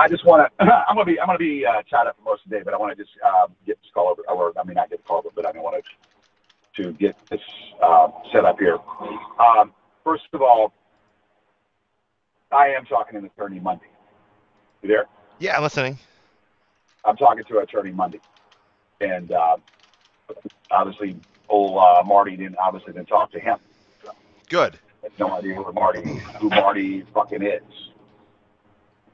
I just want to. I'm gonna be. I'm gonna be uh, tied up for most of the day, but I want to just uh, get this call over. Or I mean, not get the call over, but I want to to get this uh, set up here. Um, first of all, I am talking to an attorney Monday. You there? Yeah, I'm listening. I'm talking to attorney Monday, and uh, obviously, old uh, Marty didn't obviously didn't talk to him. Good. I have no idea who Marty who Marty fucking is.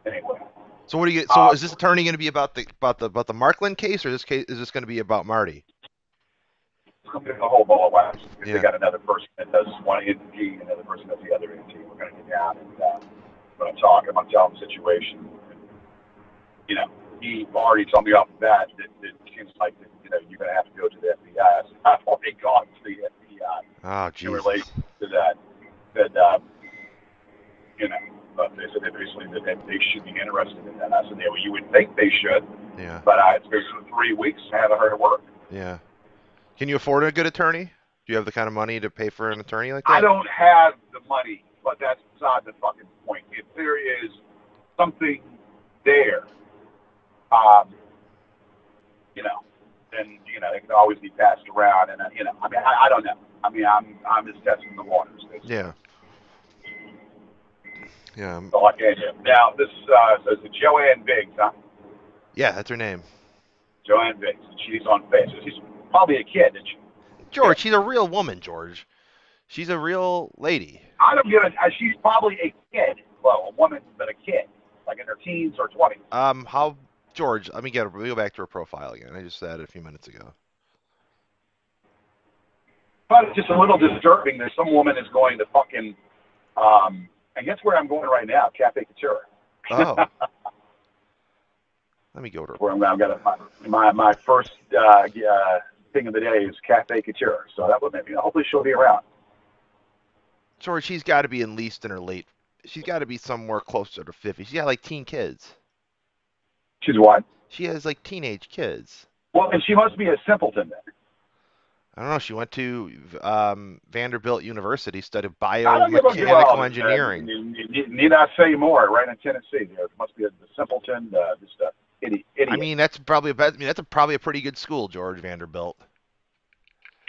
Anyway. So what do you? So Uh, is this attorney going to be about the about the about the Markland case, or this case is this going to be about Marty? It's going to be a whole ball of wax. Because Yeah. They got another person that does one ENT, another person does the other ENT. We're going to get down and uh, when I'm talking, I'm going to tell him the situation. And, you know, he already told me off the bat that, that it seems like that, you know you're going to have to go to the FBI. I said, I've already gone to the FBI Oh, in Jesus. relation to that. That um, you know, but they said that basically that they, they should be interested in that. I said, yeah, well, you would think they should, Yeah, but I, it's been three weeks. I haven't heard a word. yeah. Can you afford a good attorney? Do you have the kind of money to pay for an attorney like that? I don't have the money, but that's beside the fucking point. If there is something there, um, you know, then you know it can always be passed around, and uh, you know, I mean, I, I don't know. I mean, I'm I'm just testing the waters. That's Yeah. Yeah. all I can do. Now this uh, says the Joanne Biggs, huh? Yeah, that's her name. Joanne Biggs. She's on Facebook. She's probably a kid. She? George, she's a real woman, George. She's a real lady. I don't give a. uh, She's probably a kid. Well, a woman, but a kid, like in her teens or twenties. Um, how George? Let me get. Let me go back to her profile again. I just said it a few minutes ago. But it's just a little disturbing that some woman is going to fucking, um, and guess where I'm going right now? Cafe Couture. Oh. let me go to. Where I'm, I've got a, my, my my first uh, uh, thing of the day is Cafe Couture. So that would maybe hopefully she'll be around. George, she's got to be at least in her late. She's got to be somewhere closer to 50. She's got like teen kids. She's what? She has like teenage kids. Well, and she must be a simpleton then. I don't know. She went to um, Vanderbilt University, studied I a biomechanical engineering. Uh, need I say more. Right in Tennessee, there must be a, the simpleton, uh, just a idiot. idiot. I mean, that's probably a mean, that's a, probably a pretty good school, George Vanderbilt.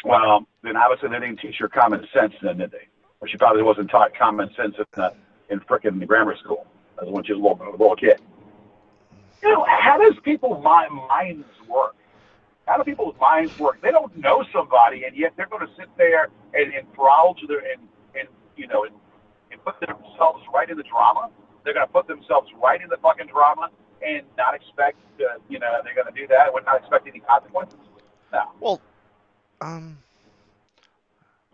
well, then obviously they didn't teach her common sense, then did they? Or she probably wasn't taught common sense in the, in frickin' grammar school as when she was a little, little kid. You know, how does people mi- minds work? How do people's minds work? They don't know somebody, and yet they're going to sit there and enthrall to their and and you know and, and put themselves right in the drama. They're going to put themselves right in the fucking drama and not expect, uh, you know, they're going to do that would not expect any consequences. No. Well, um,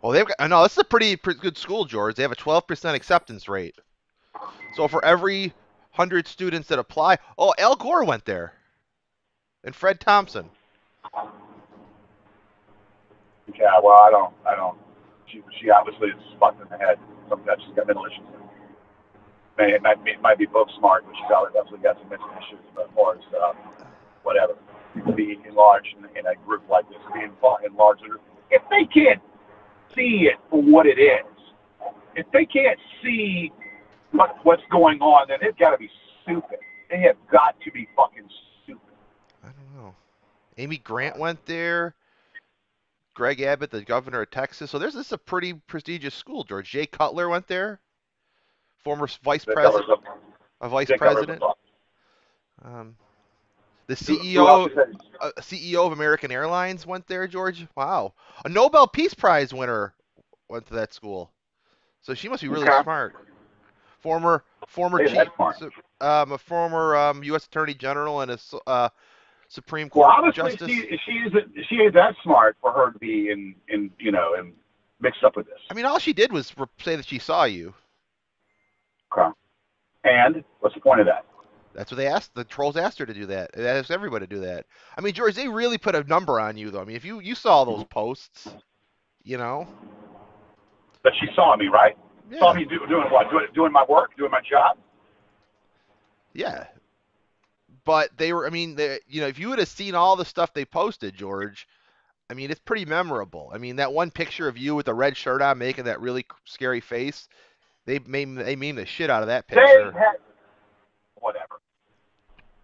well, they've got. No, this is a pretty, pretty good school, George. They have a 12% acceptance rate. So for every hundred students that apply, oh, Al Gore went there, and Fred Thompson. Yeah, well, I don't, I don't. She, she obviously is fucked in the head. Sometimes she's got mental issues. May, might be, might be book smart, but she's obviously got some mental issues. But as far as uh, whatever, being enlarged in, in a group like this, being enlarged, if they can't see it for what it is, if they can't see what, what's going on, then they've got to be stupid. They have got to be fucking stupid. I don't know. Amy Grant went there. Greg Abbott, the governor of Texas. So there's this is a pretty prestigious school, George. Jay Cutler went there, former vice president, a vice president. Um, the Who- who else CEO, uh, CEO of American Airlines went there, George. Wow, a Nobel Peace Prize winner went to that school. So she must be really Okay. smart. Former former Hey, chief, um, a former um, U.S. Attorney General and a uh, Supreme Well, Court obviously, Justice. she she isn't she ain't that smart for her to be in in you know and mixed up with this. I mean, all she did was say that she saw you. Okay. And what's the point of that? That's what they asked. The trolls asked her to do that. They asked everybody to do that. I mean, George, they really put a number on you, though. I mean, if you you saw those posts, you know, That she saw me, right? Saw me do, doing what? Doing, doing my work, doing my job. yeah. But they were. I mean, they, you know, if you would have seen all the stuff they posted, George, I mean, it's pretty memorable. I mean, that one picture of you with the red shirt on, making that really scary face, they made they meme the shit out of that They picture. whatever.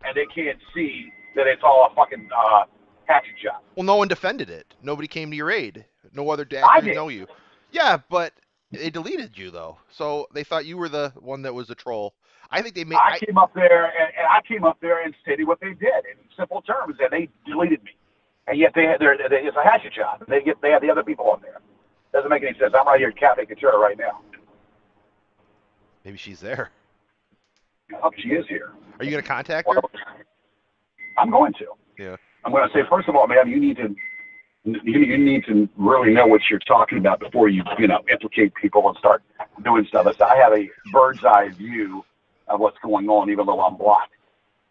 and they can't see that it's all a fucking uh, hatchet job. Well, no one defended it. Nobody came to your aid. No other I dashers did. know you. Yeah, but they deleted you though, so they thought you were the one that was a troll. I think they made. I I, came up there and, and I came up there and stated what they did in simple terms, and they deleted me. And yet they had their they, it's a hatchet job. They get they have the other people on there. Doesn't make any sense. I'm right here at Cafe Couture right now. maybe she's there. I hope she is here. Are you gonna contact her? I'm going to. Yeah. I'm going to say first of all, man, you need to you, you need to really know what you're talking about before you you know implicate people and start doing stuff. Said, I have a bird's eye view of what's going on, even though I'm blocked.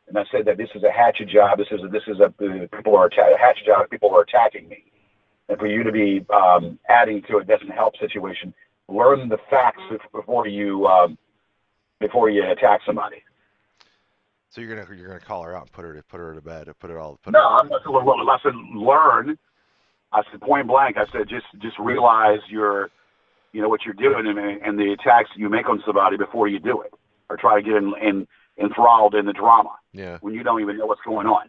And I said that this is a hatchet job. This is a, this is a people are atta- a hatchet job. People are attacking me, and for you to be um, adding to it doesn't help situation. Learn the facts before you um, before you attack somebody. So you're gonna you're gonna call her out and put her to put her to bed, put it all. Put No, her, I'm not well, I said learn. I said point blank. I said just just realize your, you know what you're doing and, and the attacks you make on somebody before you do it, or try to get in, in enthralled in the drama yeah. when you don't even know what's going on.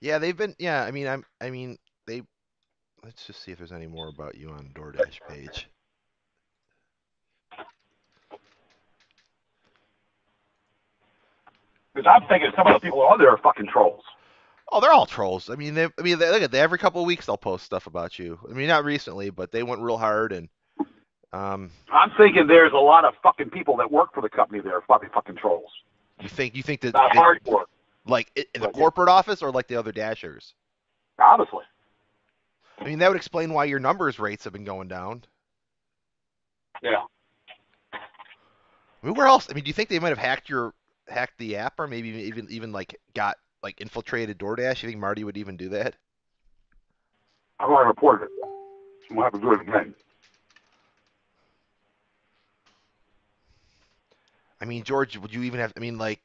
Yeah, they've been. Yeah, I mean, I'm. I mean, they. Let's just see if there's any more about you on DoorDash page. Because I'm thinking some of the people on there are fucking trolls. Oh, they're all trolls. I mean, they. I mean, they, look at they, every couple of weeks they'll post stuff about you. I mean, not recently, but they went real hard and. Um, I'm thinking there's a lot of fucking people that work for the company that are fucking fucking trolls. you think you think that Not they- hardcore, like i- in the corporate office or like the other dashers? obviously. I mean, that would explain why your numbers rates have been going down. Yeah. I mean, where else? I mean, do you think they might have hacked your hacked the app or maybe even even like got like infiltrated DoorDash? You think Marty would even do that? I'm to report it. We'll have to do it again. I mean, George, would you even have? I mean, like,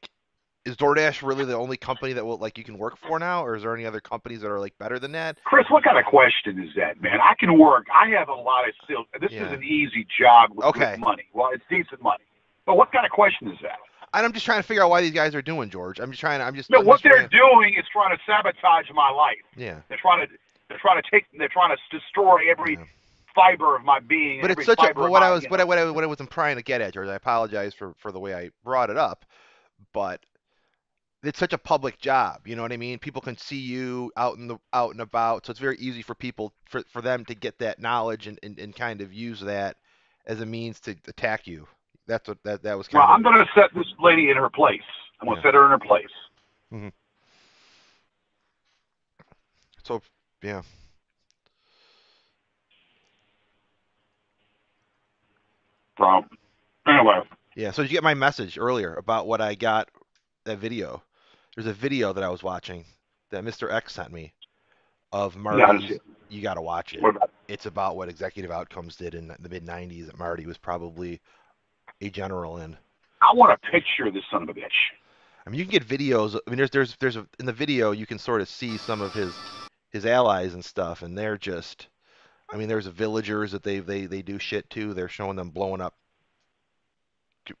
is DoorDash really the only company that will like you can work for now, or is there any other companies that are like better than that? Chris, what kind of question is that, man? I can work. I have a lot of skills. This Yeah. is an easy job with, Okay. money. Well, it's decent money. But what kind of question is that? And I'm just trying to figure out why these guys are doing, George. I'm just trying. to I'm just. No, I'm what just they're trying- doing is trying to sabotage my life. Yeah. They're trying to they're trying to take they're trying to destroy every Yeah. Fiber of my being. But it's such a. But what I was, what. I, what I, what I was trying to get at, George. I apologize for for the way I brought it up, but it's such a public job. You know what I mean? People can see you out in the out and about, so it's very easy for people for for them to get that knowledge and and, and kind of use that as a means to attack you. That's what that that was kind Well, of. I'm going to set this lady in her place. I'm going to Yeah. set her in her place. Mm-hmm. So yeah. Anyway, Yeah, so did you get my message earlier about what I got that video? There's a video that I was watching that Mr. X sent me of Yeah, I didn't see Marty's. it. You got to watch it. about It's about what executive outcomes did in the mid 90s that Marty was probably a general in. I want a picture of this son of a bitch. I mean, you can get videos. I mean, there's there's there's a, in the video you can sort of see some of his his allies and stuff, and they're just. I mean, there's a villagers that they they they do shit to. They're showing them blowing up,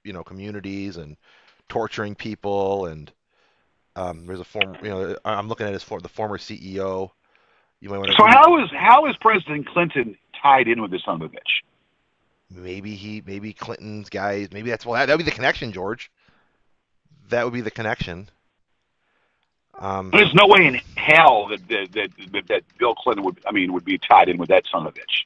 you know, communities and torturing people, and um, there's a former, you know, I'm looking at his for the former CEO. You might want to. So how is how is President Clinton tied in with this son of a bitch? Maybe he, maybe Clinton's guys, maybe that's well, that would be the connection, George. That would be the connection. Um, There's no way in hell that that, that that Bill Clinton would I mean would be tied in with that son of a bitch.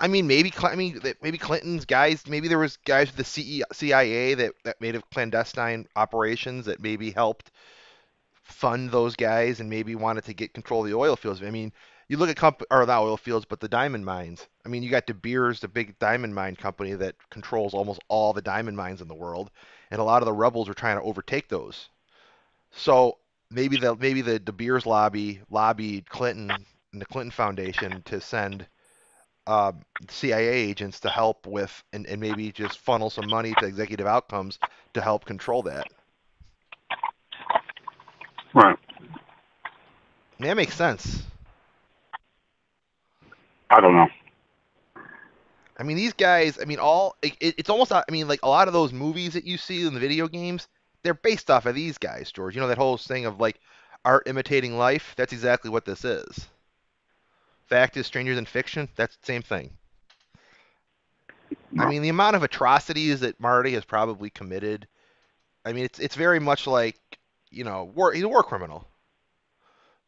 I mean, maybe I mean maybe Clinton's guys. Maybe there was guys with the CIA that that made of clandestine operations that maybe helped fund those guys and maybe wanted to get control of the oil fields. I mean, you look at comp or not oil fields, but the diamond mines. I mean, you got De Beers, the big diamond mine company that controls almost all the diamond mines in the world, and a lot of the rebels are trying to overtake those. So maybe the maybe the De Beers lobby lobbied Clinton and the Clinton Foundation to send um, CIA agents to help with and, and maybe just funnel some money to executive outcomes to help control that. Right. That makes sense. I don't know. I mean, these guys. I mean, all it- it's almost. I mean, like a lot of those movies that you see in the video games. They're based off of these guys, George. You know that whole thing of like art imitating life. That's exactly what this is. Fact is stranger than fiction. That's the same thing. I mean, the amount of atrocities that Marty has probably committed. I mean, it's it's very much like you know, war. He's a war criminal,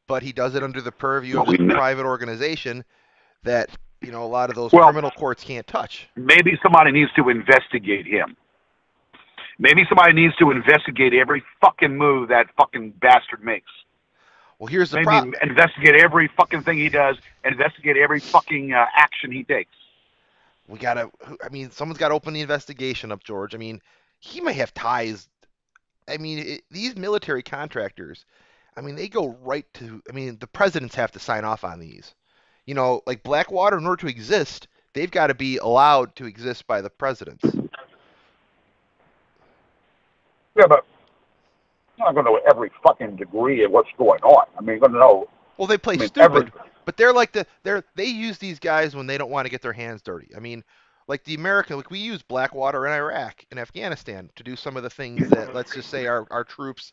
but he does it under the purview of a private organization that you know a lot of those Well- criminal courts can't touch. maybe somebody needs to investigate him. Maybe somebody needs to investigate every fucking move that fucking bastard makes. Well, here's the Maybe problem. investigate every fucking thing he does. Investigate every fucking uh, action he takes. We gotta. I mean, someone's got to open the investigation up, George. I mean, he may have ties. I mean, it, these military contractors. I mean, they go right to. I mean, the presidents have to sign off on these. You know, like Blackwater, in order to exist, they've got to be allowed to exist by the presidents. Yeah, but I'm not going to know every fucking degree of what's going on. I mean, you're going to know. Well, they play I mean, stupid, every, but they're like the they're they use these guys when they don't want to get their hands dirty. I mean, like the American, like we use Blackwater in Iraq and Afghanistan to do some of the things that let's just say our our troops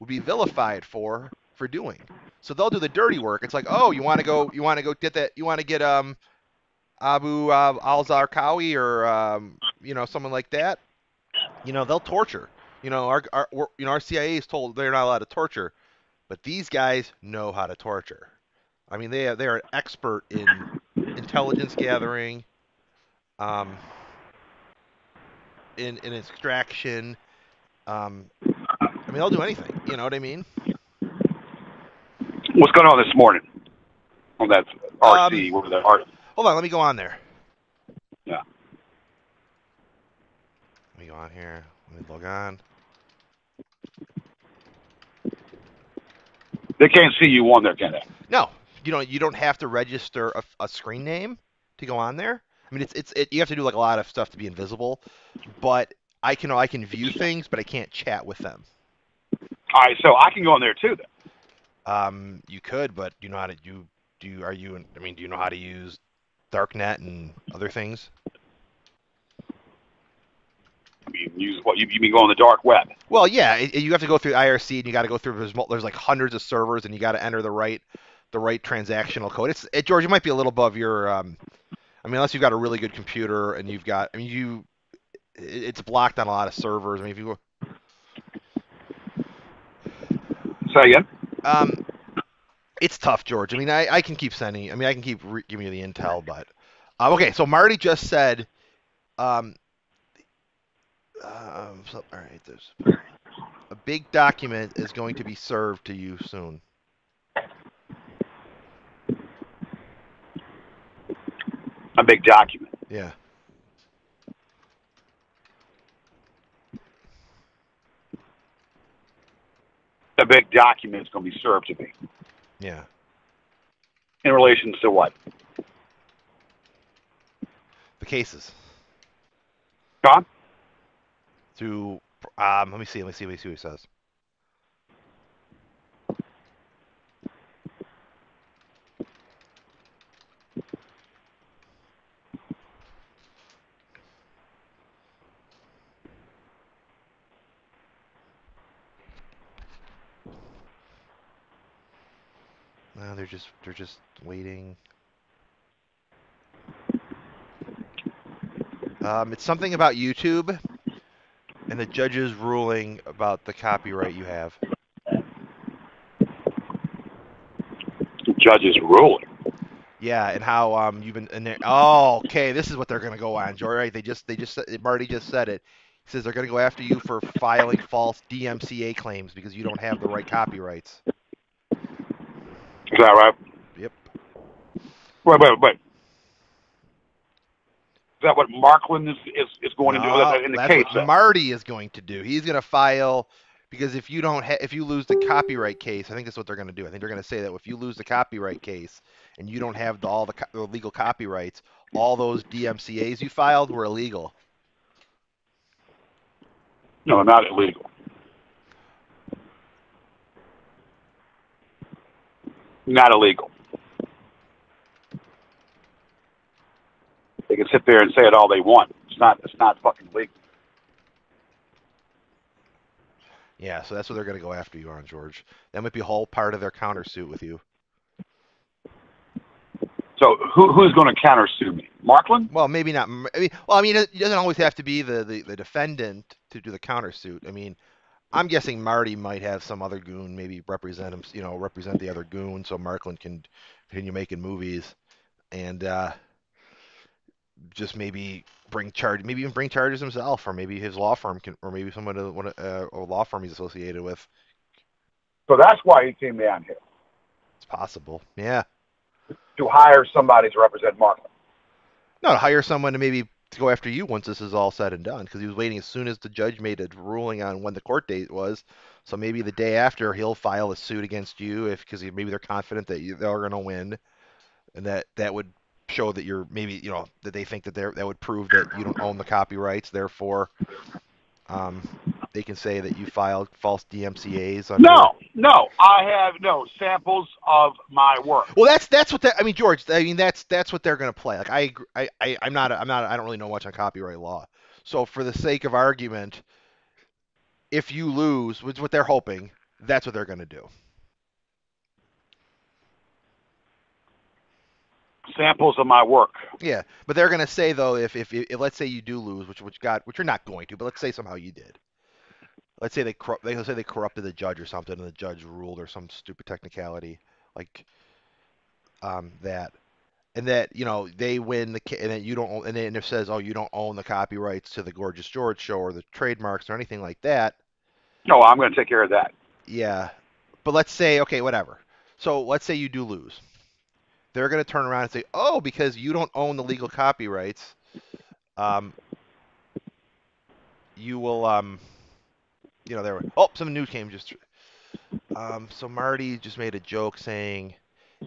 would be vilified for for doing. So they'll do the dirty work. It's like, oh, you want to go, you want to go get that, you want to get um Abu uh, al Zarqawi or um, you know someone like that. You know they'll torture. You know our, our you know our CIA is told they're not allowed to torture, but these guys know how to torture. I mean they are, they are an expert in intelligence gathering, um, in in extraction. Um, I mean they'll do anything. You know what I mean? what's going on this morning on that RC? Um, that? R- Hold on, let me go on there. Yeah. Let me go on here. Let me log on. They can't see you on there, can they? No, you don't. You don't have to register a, a screen name to go on there. I mean, it's it's it, you have to do like a lot of stuff to be invisible, but I can I can view things, but I can't chat with them. All right, so I can go on there too. Then. Um, you could, but do you know how to do? Do you, are you? I mean, do you know how to use darknet and other things? I mean, use what you, you mean go on the dark web? Well, yeah, it, you have to go through IRC, and you got to go through. There's, there's like hundreds of servers, and you got to enter the right, the right transactional code. It's it, George. you might be a little above your. Um, I mean, unless you've got a really good computer and you've got. I mean, you. It, it's blocked on a lot of servers. I mean, if you. Say again. Um, it's tough, George. I mean, I, I can keep sending. I mean, I can keep re- giving you the intel, but uh, okay. So Marty just said, um, um, so, all right. There's a big document is going to be served to you soon. A big document. Yeah. A big document is going to be served to me Yeah. in relation to what? The cases Huh? To um. Let me see. Let me see. Let me see what he says. No, they're just they're just waiting. Um, it's something about YouTube and the judge's ruling about the copyright you have. Judge's ruling. Yeah, and how um you've been in there. Oh, okay. This is what they're gonna go on, George. Right? They just they just Marty just said it. He says they're gonna go after you for filing false DMCA claims because you don't have the right copyrights. Is that right? Yep. Wait, wait, wait. Is that what Markland is, is, is going to do No, in the that's case? what? Marty is going to do. He's gonna file because if you don't ha- if you lose the copyright case, I think that's what they're gonna do. I think they're gonna say that if you lose the copyright case and you don't have the, all the, co- the legal copyrights, all those DMCA's you filed were illegal. no, not illegal. Not illegal. They can sit there and say it all they want. It's not. It's not fucking legal. Yeah, so that's what they're going to go after you on, George. That might be a whole part of their countersuit with you. So who, who's going to countersue me? Markland? Well, maybe not. I mean, well, I mean, it doesn't always have to be the, the, the defendant to do the countersuit. I mean, I'm guessing Marty might have some other goon maybe represent him, you know, represent the other goon, so Markland can continue making movies, and uh, just maybe bring charge, maybe even bring charges himself, or maybe his law firm can, or maybe someone uh, a law firm he's associated with. So that's why he came down here. It's possible, yeah to hire somebody to represent Markland. No, to hire someone to maybe to go after you once this is all said and done, because he was waiting as soon as the judge made a ruling on when the court date was. So maybe the day after he'll file a suit against you if because maybe they're confident that you, they're going to win, and that that would show that you're maybe you know that they think that they that would prove that you don't own the copyrights. Therefore, um, they can say that you filed false DMCA's. Under... No, no, I have no samples of my work. Well, that's that's what that. I mean, George. I mean, that's that's what they're going to play. Like I, I, I, I'm not, I'm not, I don't really know much on copyright law. So for the sake of argument, if you lose, which is what they're hoping, that's what they're going to do. Samples of my work. Yeah, but they're going to say though, if, if if let's say you do lose, which which got which you're not going to, but let's say somehow you did, let's say they corrupt, they say they corrupted the judge or something, and the judge ruled or some stupid technicality like um, that, and that you know they win the and then you don't own, and then it says oh you don't own the copyrights to the Gorgeous George show or the trademarks or anything like that. No, I'm going to take care of that. Yeah, but let's say okay whatever. So let's say you do lose. They're going to turn around and say, "Oh, because you don't own the legal copyrights, um, you will um, you know, there. Oh, some news came just. Um, so Marty just made a joke saying,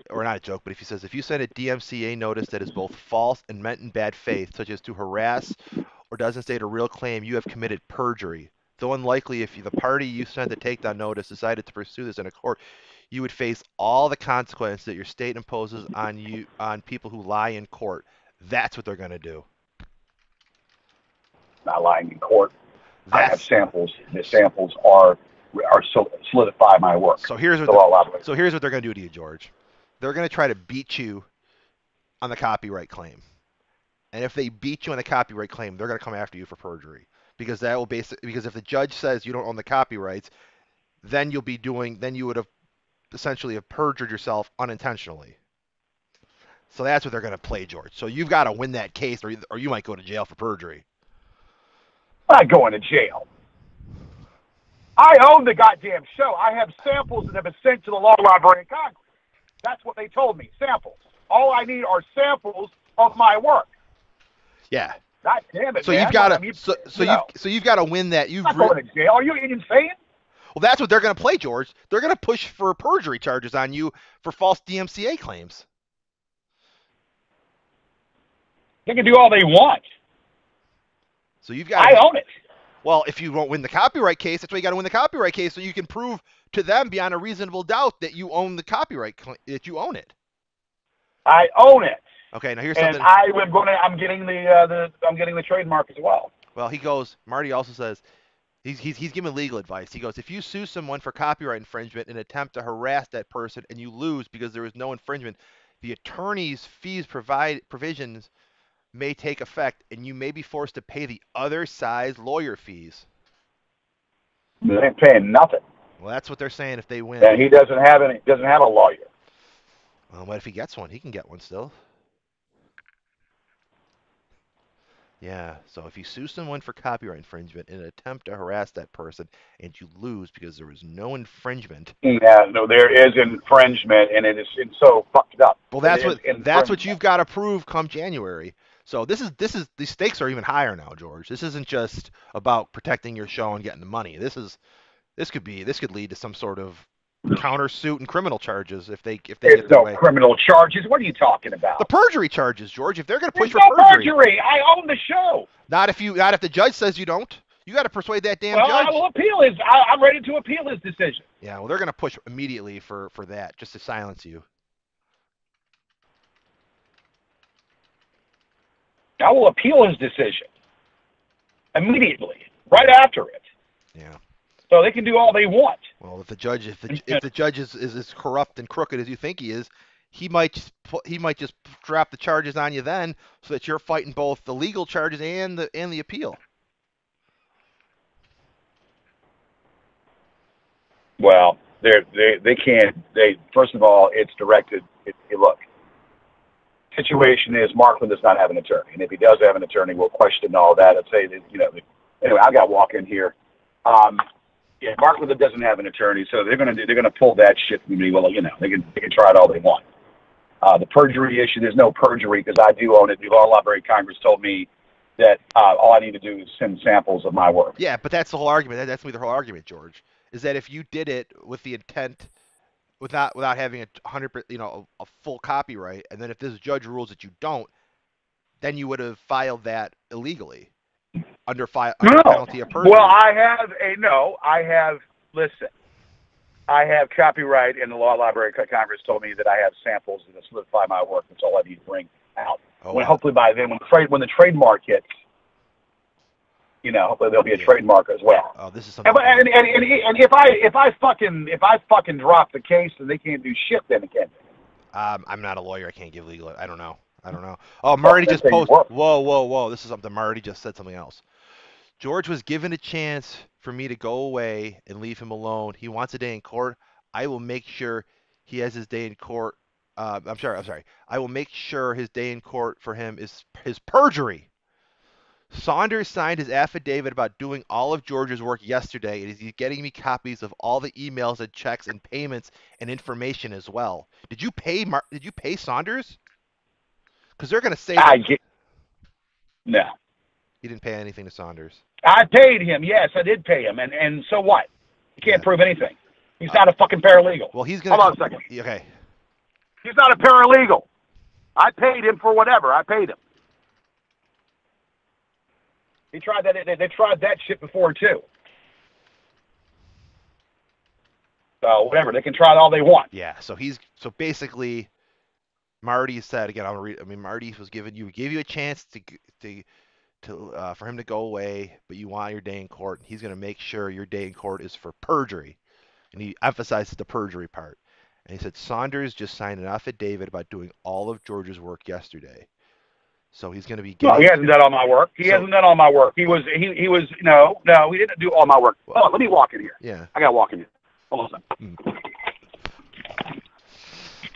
or not a joke, but if he says if you send a DMCA notice that is both false and meant in bad faith, such as to harass or doesn't state a real claim, you have committed perjury. Though unlikely, if the party you sent the takedown notice decided to pursue this in a court, you would face all the consequences that your state imposes on you on people who lie in court. That's what they're going to do. Not lying in court. I have samples. The samples are are solidify my work. So here's what so here's what they're going to do to you, George. They're going to try to beat you on the copyright claim, and if they beat you on the copyright claim, they're going to come after you for perjury because that will basically because if the judge says you don't own the copyrights, then you'll be doing then you would have essentially have perjured yourself unintentionally. So that's what they're going to play, George. So you've got to win that case, or or you might go to jail for perjury. I'm not going to jail. I own the goddamn show. I have samples that have been sent to the Law Library in Congress. That's what they told me. Samples. All I need are samples of my work. Yeah. God damn it. So man. you've got to so, so you so you've got to win that. You've I'm not going to jail. Are you insane? Well, that's what they're going to play, George. They're going to push for perjury charges on you for false DMCA claims. They can do all they want. So you've got. I own it. Well, if you won't win the copyright case, that's why you got to win the copyright case, so you can prove to them beyond a reasonable doubt that you own the copyright, that you own it. I own it. Okay, now here's and something. I am going to. I'm getting the uh, the. I'm getting the trademark as well. Well, he goes. Marty also says. He's, he's, he's giving legal advice. He goes, if you sue someone for copyright infringement and attempt to harass that person and you lose because there is no infringement, the attorney's fees provide provisions may take effect, and you may be forced to pay the other side's lawyer fees. They ain't paying nothing. Well, that's what they're saying if they win. And he doesn't have any. Doesn't have a lawyer. Well, what if he gets one? He can get one still. Yeah, so if you sue someone for copyright infringement in an attempt to harass that person and you lose because there was no infringement. Yeah, no, there is infringement and it is it's so fucked up. Well, that's what that's what you've got to prove come January. So this is this is the stakes are even higher now, George. This isn't just about protecting your show and getting the money. This is this could be this could lead to some sort of countersuit and criminal charges if they if they There's get no away. criminal charges. What are you talking about? The perjury charges, George. If they're going to push There's for no perjury, perjury, I own the show. Not if you not if the judge says you don't. You got to persuade that damn well, judge. I will appeal his. I, I'm ready to appeal his decision. Yeah, well, they're going to push immediately for for that just to silence you. I will appeal his decision immediately, right after it. Yeah. So they can do all they want. Well, if the judge, if the if the judge is, is as corrupt and crooked as you think he is, he might just put, he might just drop the charges on you then, so that you're fighting both the legal charges and the and the appeal. Well, they're, they they can't. They first of all, it's directed. It, it, look, situation is Markland does not have an attorney, and if he does have an attorney, we'll question all that and say that you know. Anyway, I got walk in here. Um, yeah, Markland doesn't have an attorney, so they're gonna they're gonna pull that shit from me. Well, you know, they can they can try it all they want. Uh, the perjury issue, there's no perjury because I do own it. The Law Library Congress told me that uh, all I need to do is send samples of my work. Yeah, but that's the whole argument. That, that's me the whole argument, George is that if you did it with the intent without without having a hundred you know a, a, full copyright, and then if this judge rules that you don't, then you would have filed that illegally under, fi- under no. penalty of perjury. Well, I have a no. I have listen. I have copyright, and the Law Library of Congress told me that I have samples that solidify my work. That's all I need to bring out. Oh, when wow. hopefully by then, when the trade when the trademark hits, you know, hopefully there'll be a trademark as well. Oh, this is something. And, and, and, and, if I if I fucking if I fucking drop the case and they can't do shit, then it can't. Um, I'm not a lawyer. I can't give legal. I don't know. I don't know. Oh, Marty just posted. Whoa, whoa, whoa! This is something. Marty just said something else. George was given a chance for me to go away and leave him alone. He wants a day in court. I will make sure he has his day in court. Uh, I'm sorry. I'm sorry. I will make sure his day in court for him is his perjury. Saunders signed his affidavit about doing all of George's work yesterday, and he's getting me copies of all the emails and checks and payments and information as well. Did you pay? Mar- did you pay Saunders? Because they're going to say. I get. No. You didn't pay anything to Saunders. I paid him. Yes, I did pay him, and and so what? You can't yeah. prove anything. He's not a fucking paralegal. Well, he's to Hold on a second. Okay. He's not a paralegal. I paid him for whatever. I paid him. He tried that. They, they tried that shit before too. So whatever, they can try it all they want. Yeah. So he's so basically, Marty said again. I'll read. I mean, Marty was giving you gave you a chance to to to uh, for him to go away, but you want your day in court. And he's going to make sure your day in court is for perjury, and he emphasizes the perjury part. And he said Saunders just signed an affidavit about doing all of George's work yesterday. So he's going to be. Getting... No, he hasn't done all my work. He so... hasn't done all my work. He was. He he was. No, no, he didn't do all my work. Well, Hold on, let me walk in here. Yeah. I got to walk in here. Hold on a second. Mm.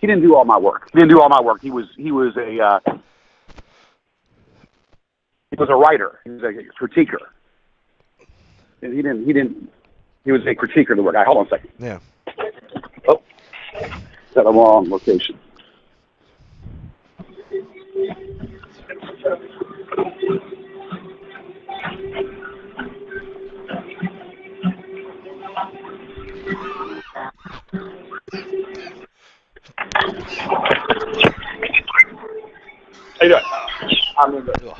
He didn't do all my work. He didn't do all my work. He was. He was a. Uh, was a writer. He was a critiquer. And he didn't. He didn't. He was a critiquer of the work. Right, hold on a second. Yeah. Oh, got a wrong location. How you doing? I'm in the.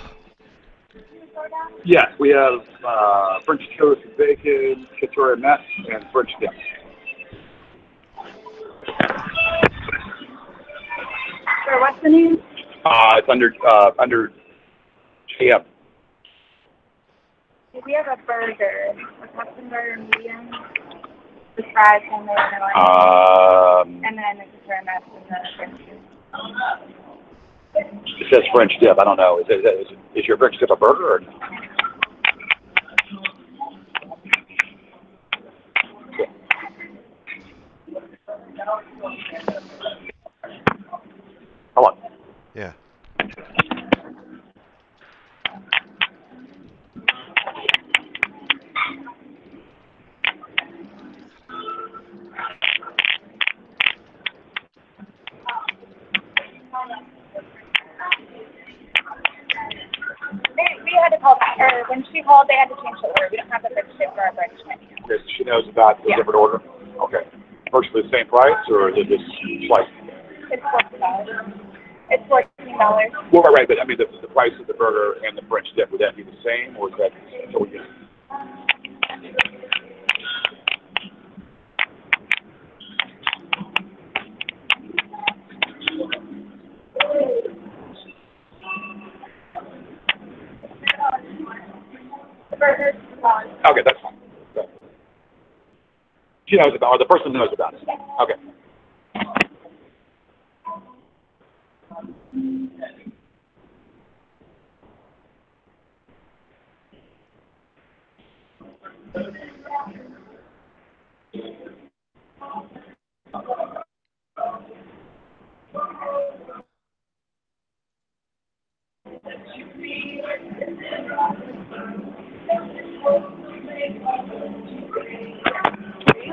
Yes, we have uh, French toast bacon, Katura mess, and French dip. Sure, what's the name? Uh, it's under uh, under GM. We have a burger, a custom burger medium, the fries and the um, and then the Katura mess and the French dip. It says French dip. I don't know. Is, it, is, is your French dip a burger or? Hello. Yeah. when had to change the order. We don't have the French dip for our French menu. Okay, so she knows about the yeah. different order? Okay. Virtually the same price, or is it just slight? It's fourteen dollars. It's fourteen dollars. Well, right, but I mean, the, the price of the burger and the French dip would that be the same, or is that? So we Okay, that's fine. She knows about, or the person knows about it. Okay.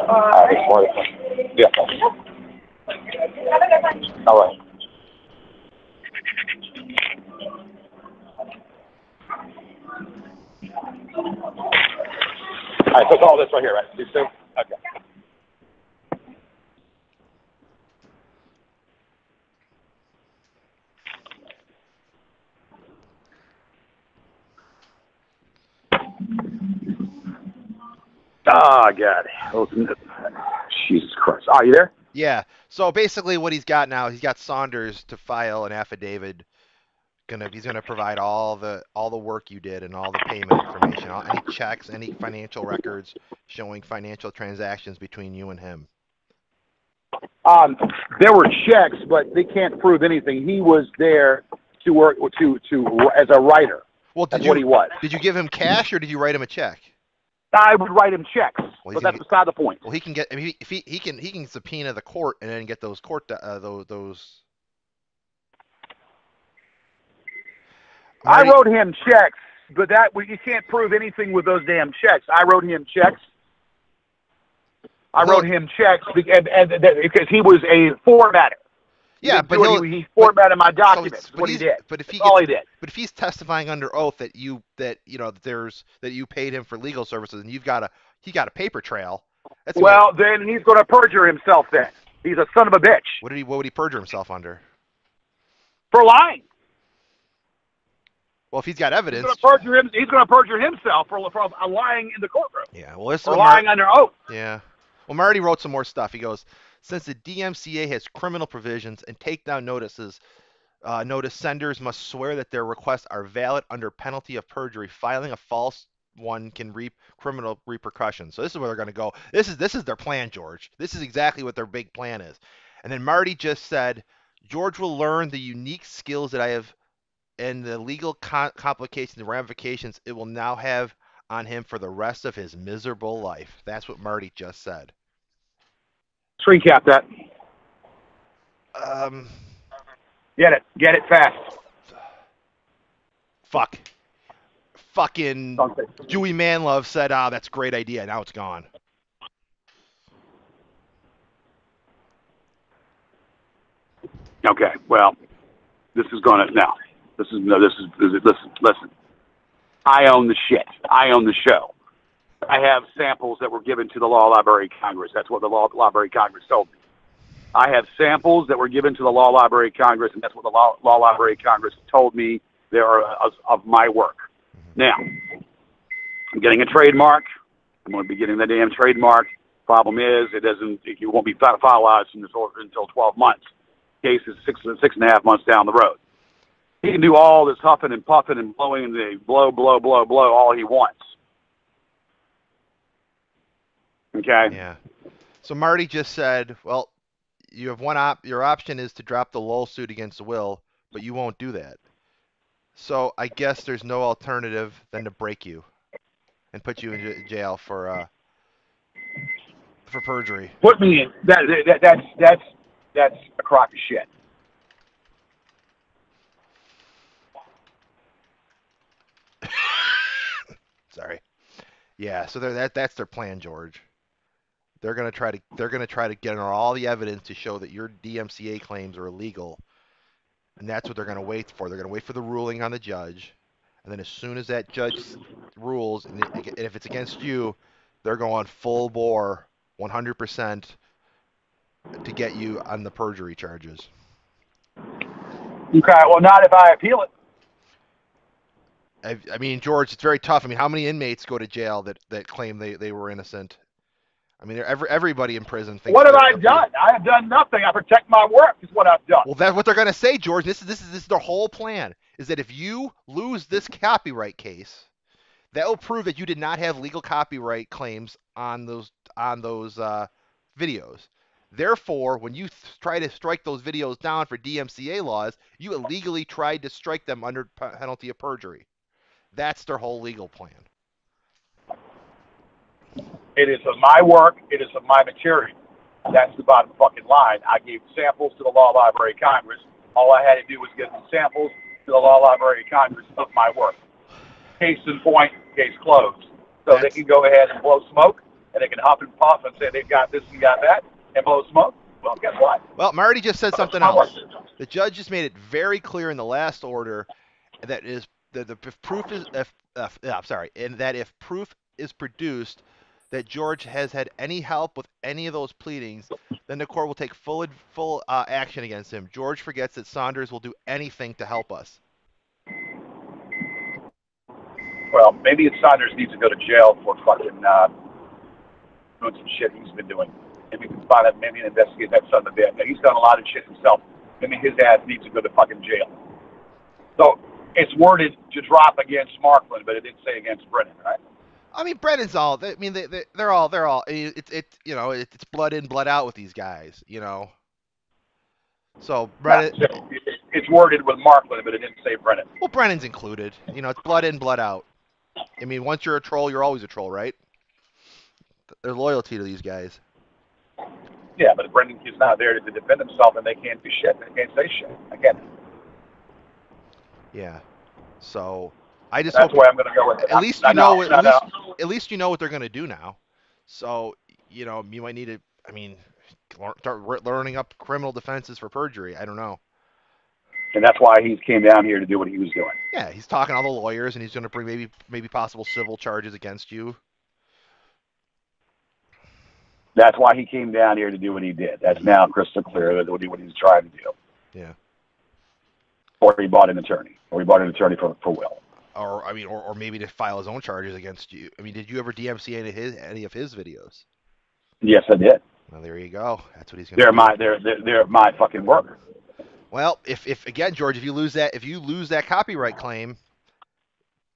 Uh, Yeah. have a good one. All right. All right, so it's all this right here, right? These two? Okay. Oh, God. Oh, Jesus Christ. Are you there? Yeah. So basically, what he's got now, he's got Saunders to file an affidavit. Gonna he's gonna provide all the all the work you did and all the payment information, all, any checks, any financial records showing financial transactions between you and him. Um, there were checks, but they can't prove anything. He was there to work to to as a writer. Well, did That's what he was. did you give him cash or did you write him a check? I would write him checks, he's but that's get- beside the point. Well, he can get I mean, if he he can he can subpoena the court and then get those court uh, those those. I wrote him checks, but that we you can't prove anything with those damn checks. I wrote him checks. I wrote him checks because, and, and, because he was a formatter. Yeah, but he'll, he, he formatted my documents. it's- but what he he's- did. But if he all he did. but if he's testifying under oath that you that you know that there's that you paid him for legal services and you've got a he got a paper trail. That's gonna- Well, then he's going to perjure himself. Then he's a son of a bitch what did he what would he perjure himself under? for lying. Well, if he's got He's evidence, going to perjure him. He's going to perjure himself for, for lying in the courtroom yeah. Well, this is or what Mar- lying under oath. Yeah. Well, Marty wrote some more stuff. He goes, since the DMCA has criminal provisions and takedown notices, uh, notice senders must swear that their requests are valid under penalty of perjury. Filing a false one can reap criminal repercussions. So this is where they're going to go. This is this is their plan, George. This is exactly what their big plan is. And then Marty just said, George will learn the unique skills that I have and the legal co- complications and ramifications it will now have on him for the rest of his miserable life. That's what Marty just said. Screen cap that. Um, Get it. Get it fast. fuck. Fucking Don't Dewey Manlove said, "Ah, that's a great idea." Now it's gone. Okay. Well, this is going to now. This is no. This is, this is listen. Listen. I own the shit. I own the show. I have samples that were given to the Law Library Congress. That's what the Law Library Congress told me. I have samples that were given to the Law Library Congress, and that's what the Law, Law Library Congress told me they are of, of my work. Now, I'm getting a trademark. I'm going to be getting the damn trademark. Problem is, it doesn't. It won't be fi- finalized until until 12 months. Case is six six and a half months down the road. He can do all this huffing and puffing and blowing the blow, blow, blow, blow all he wants. Okay. Yeah. So Marty just said, "Well, you have one op. Your option is to drop the Lowell suit against Will, but you won't do that. So I guess there's no alternative than to break you and put you in j- jail for uh for perjury." Put me in. That, that that's that's that's a crock of shit. Sorry. Yeah, so they're, that that's their plan, George. They're gonna try to they're gonna try to get all the evidence to show that your DMCA claims are illegal, and that's what they're gonna wait for. They're gonna wait for the ruling on the judge, and then as soon as that judge rules, and if it's against you, they're going full bore, 100% to get you on the perjury charges. Okay. Well, not if I appeal it. I, I mean, George, it's very tough. I mean, how many inmates go to jail that, that claim they, they were innocent? I mean, every everybody in prison thinks. What have I done? I have done nothing. I protect my work. Is what I've done. Well, that's what they're gonna say, George. This is this is this is their whole plan. Is that if you lose this copyright case, that will prove that you did not have legal copyright claims on those on those uh, videos. Therefore, when you th- try to strike those videos down for DMCA laws, you illegally tried to strike them under p- penalty of perjury. That's their whole legal plan. It is of my work. It is of my material. That's the bottom fucking line. I gave samples to the Law Library of Congress. All I had to do was give them samples to the Law Library of Congress of my work. Case in point, case closed. So That's- they can go ahead and blow smoke, and they can hop and puff and say they've got this and got that, and blow smoke. Well, guess what? Well, Marty just said something else. The judge just made it very clear in the last order that is the if proof is if uh, I'm sorry, and that if proof is produced that George has had any help with any of those pleadings, then the court will take full full uh, action against him. George forgets that Saunders will do anything to help us. Well, maybe Saunders needs to go to jail for fucking uh, doing some shit he's been doing. Maybe we can find out, maybe investigate that son of a bitch. He's done a lot of shit himself. Maybe his ass needs to go to fucking jail. So it's worded to drop against Markland, but it didn't say against Brennan, right? I mean, Brennan's all. I mean, they, they they're all they're all. It's it you know it, it's blood in blood out with these guys. You know. So Brennan, Yeah, so it- It's worded with Markland, but it didn't say Brennan. Well, Brennan's included. You know, it's blood in, blood out. I mean, once you're a troll, you're always a troll, right? There's loyalty to these guys. Yeah, but Brennan is not there to defend himself, and they can't do shit. They can't say shit. Again, Yeah. So I just that's hope where I'm going to go with it. at least you know at least at least you know what they're gonna do now. So you know you might need to. I mean, start learning up criminal defenses for perjury. I don't know. And that's why he came down here to do what he was doing. Yeah, he's talking to all the lawyers, and he's gonna bring maybe maybe possible civil charges against you. That's why he came down here to do what he did. That's now crystal clear that what he, what he's trying to do. Yeah. Or he bought an attorney. Or he bought an attorney for, for Will. Or I mean, or, or maybe to file his own charges against you. I mean, did you ever DMC any of his any of his videos? Yes, I did. Well, there you go. That's what he's gonna. They're do. my they're they're, they're my fucking work. Well, if if again, George, if you lose that if you lose that copyright claim,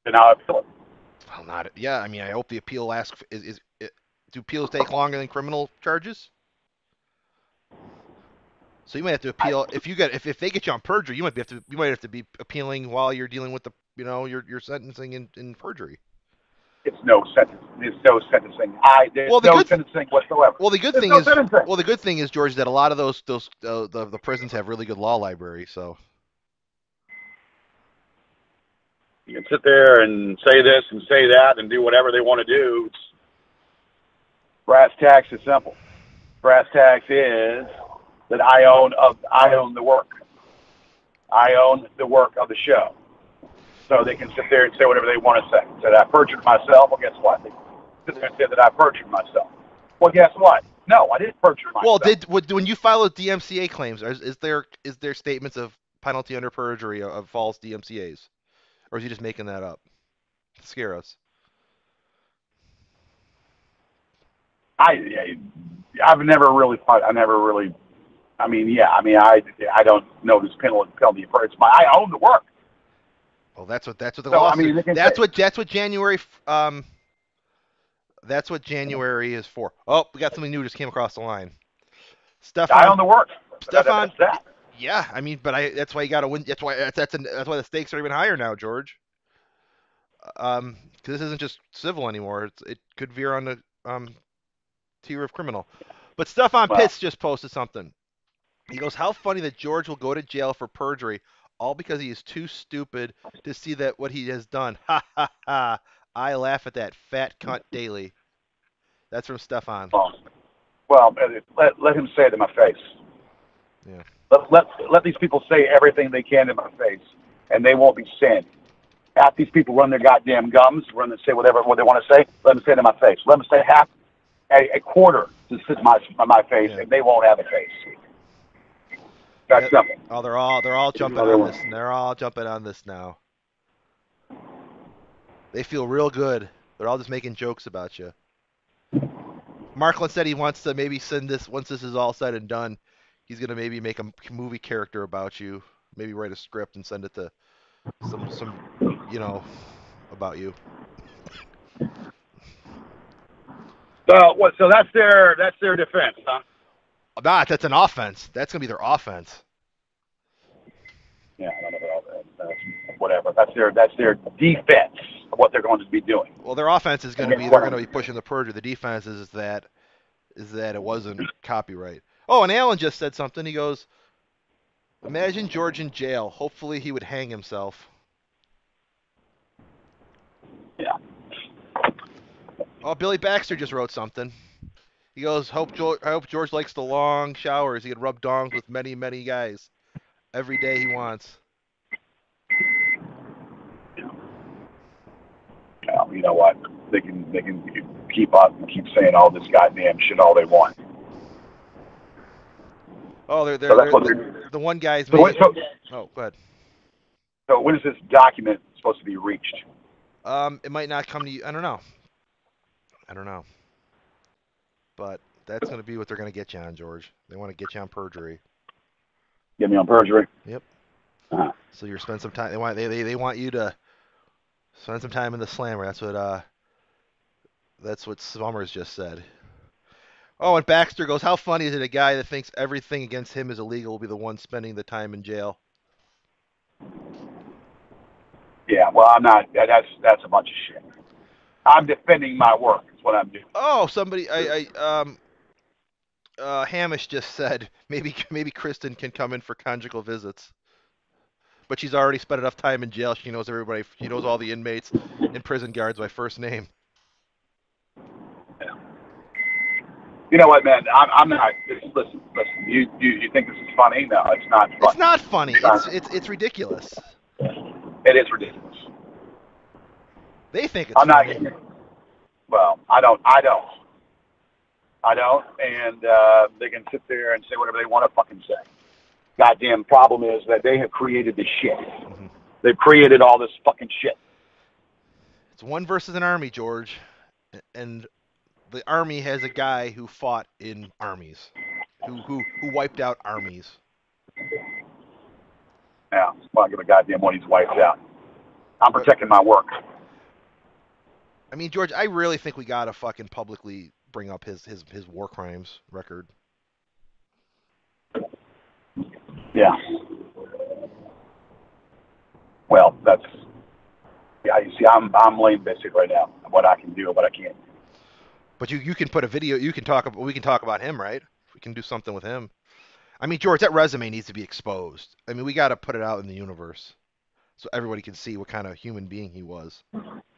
And now I feel it. well, not yeah. I mean, I hope the appeal lasts. Is, is it, do appeals take longer than criminal charges? So you might have to appeal if you get if, if they get you on perjury, you might be have to you might have to be appealing while you're dealing with the you know you're you're sentencing in, in perjury. It's no sentence. There's no sentencing. I there's Well, the no good- sentencing whatsoever. Well, the good There's thing no is sentencing. well the good thing is George that a lot of those those uh, the the prisons have really good law libraries. So You can sit there and say this and say that and do whatever they want to do. It's, brass tacks is simple. Brass tacks is that I own of I own the work. I own the work of the show. So they can sit there and say whatever they want to say. That I perjured myself. Well, guess what? They sit there and say that I perjured myself. Well, guess what? No, I didn't perjure myself. well, did would, when you file those DMCA claims, is, is there is there statements of penalty under perjury of, of false DMCA's, or is he just making that up? to Scare us. I, I I've never really thought. I never really. I mean, yeah. I mean, I I don't know this penalty penalty for it's my. I own the work. Well, that's what that's what the So, I mean, that's say- what that's what January um. That's what January is for. Oh, we got something new just came across the line. Stefan, I own the work. Stefan- that. Yeah, I mean, but I that's why you got to win. That's why that's that's, an, that's why the stakes are even higher now, George. Um, because this isn't just civil anymore. It's, it could veer on the um tier of criminal. But Stefan Well- Pitts just posted something. He goes, "How funny that George will go to jail for perjury, all because he is too stupid to see that what he has done." Ha ha ha! I laugh at that fat cunt daily. That's from Stefan. Well, let let him say it in my face. Yeah. Let let let these people say everything they can in my face, and they won't be sin. Half these people run their goddamn gums, run and say whatever what they want to say. Let them say it in my face. Let them say half, a, a quarter to sit in my my face, Yeah. and they won't have a face. That's Yep. Oh, they're all they're all jumping on one. this. They're all jumping on this now. They feel real good. They're all just making jokes about you. Markland said he wants to maybe send this once this is all said and done. He's gonna maybe make a movie character about you. Maybe write a script and send it to some some you know about you. So what? So that's their that's their defense, huh? Not that's an offense. That's gonna be their offense. Yeah, I don't know. That's whatever. That's their that's their defense of what they're going to be doing. Well, their offense is going to be they're going to be pushing the perjury. The defense is that is that it wasn't copyright. Oh, and Alan just said something. He goes, "Imagine George in jail. Hopefully, he would hang himself." Yeah. Oh, Billy Baxter just wrote something. He goes, "Hope George, I hope George likes the long showers. He could rub dongs with many, many guys every day he wants." Well, you know what? They can they can keep on and keep saying all this goddamn shit all they want. Oh, they're, they're, So they're- the, they're. the one guy's So, so, Oh, go ahead. so when is this document supposed to be reached? Um, it might not come to you. I don't know. I don't know. But that's going to be what they're going to get you on, George. They want to get you on perjury. Get me on perjury. Yep. Uh-huh. So you spend some time. They want they, they they want you to spend some time in the slammer. That's what uh. That's what Summers just said. Oh, and Baxter goes, "How funny is it? A guy that thinks everything against him is illegal will be the one spending the time in jail." Yeah. Well, I'm not. That's that's a bunch of shit. I'm defending my work. Is what I'm doing. Oh, somebody, I, I, um, uh, Hamish just said maybe maybe Kristen can come in for conjugal visits, but she's already spent enough time in jail. She knows everybody. She knows all the inmates and prison guards by first name. You know what, man? I'm, I'm not. Listen, listen. You, you you think this is funny? No, it's not funny. It's not funny. It's it's it's ridiculous. It is ridiculous. They think it's I'm not. funny. Well, I don't. I don't. I don't. And uh, they can sit there and say whatever they want to fucking say. Goddamn problem is that they have created this shit. Mhm. They've created all this fucking shit. It's one versus an army, George, and the army has a guy who fought in armies, who who who wiped out armies. Yeah, well, I give a goddamn what he's wiped out. I'm protecting my work. I mean, George, I really think we gotta fucking publicly bring up his his his war crimes record. Yeah. Well, that's. Yeah, you see, I'm I'm lame basic right now. What I can do and what I can't. But you you can put a video. You can talk about. We can talk about him, right? We can do something with him. I mean, George, that resume needs to be exposed. I mean, we got to put it out in the universe so everybody can see what kind of human being he was